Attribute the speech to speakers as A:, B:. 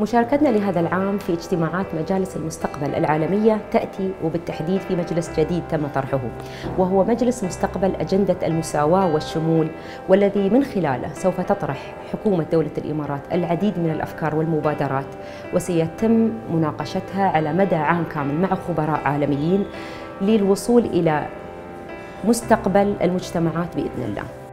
A: مشاركتنا لهذا العام في اجتماعات مجالس المستقبل العالمية تأتي وبالتحديد في مجلس جديد تم طرحه وهو مجلس مستقبل أجندة المساواة والشمول والذي من خلاله سوف تطرح حكومة دولة الإمارات العديد من الأفكار والمبادرات وسيتم مناقشتها على مدى عام كامل مع خبراء عالميين للوصول إلى مستقبل المجتمعات بإذن الله.